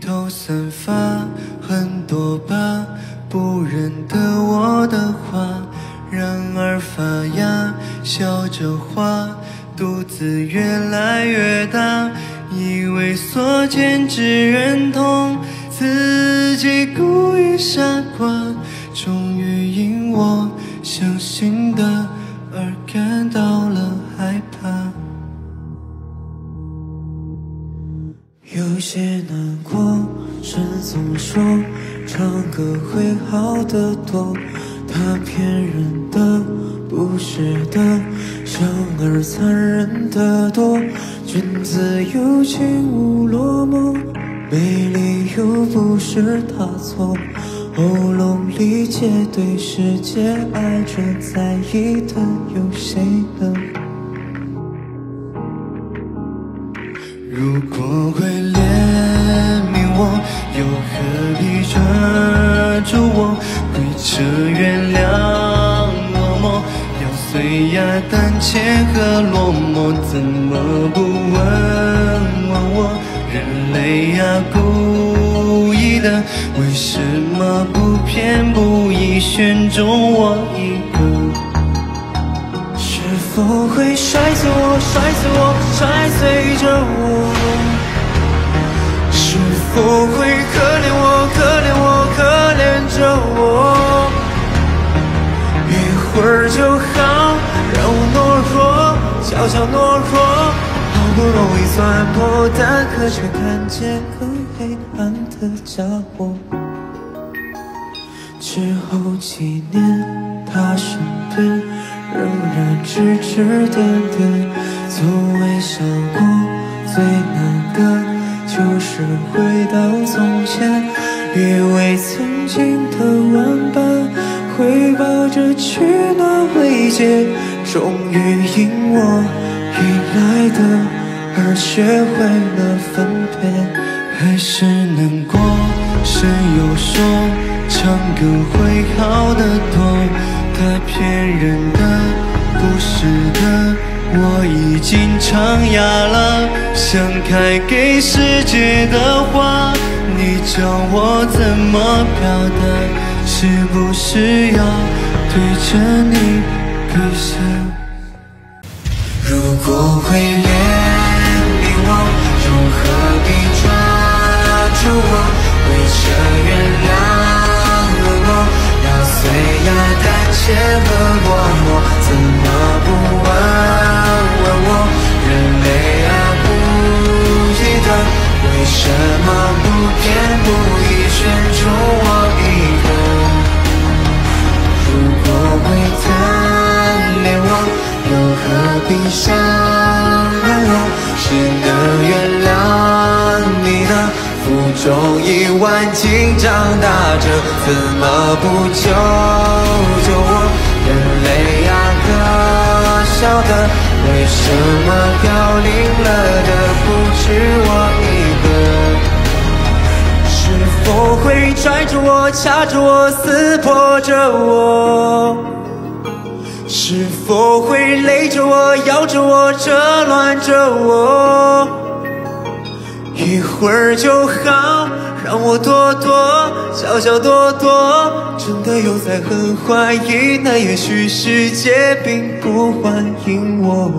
头散发很多疤，不认得我的话，然而发芽，笑着花，肚子越来越大，以为所见只认同，自己故意傻瓜，终于因我相信的而感到了。说唱歌会好得多，他骗人的，不是的，生而残忍的多。君子有情无落寞，美丽又不是他错。喉咙里结对世界爱着在意的有谁呢？我？跪着原谅落寞，要碎呀胆怯和落寞，怎么不问问我？人类呀，故意的，为什么不偏不倚选中我一个？是否会摔碎我，摔碎我，摔碎着我？是否会就好，让我懦弱，悄悄懦弱。好不容易钻破，但可却看见更黑暗的家伙。之后几年，他身边仍然指指点点，从未想过最难的就是回到从前，以为曾经的玩伴取暖慰藉，终于因我依赖的而学会了分别。还是难过，谁又说唱歌会好得多？他骗人的，不是的，我已经唱哑了，想开给世界的花，你教我怎么表达？是不是要对着你歌声？如果会怜何必伤害我？谁能原谅你呢？腹中一万斤长大着，怎么不救救我？人类呀，可笑的，为什么凋零了的不止我一个？是否会拽着我、掐着我、撕破着我？是否会累着我、咬着我、折乱着我？一会儿就好，让我躲躲，小小躲躲。真的有在很怀疑，那也许世界并不欢迎我。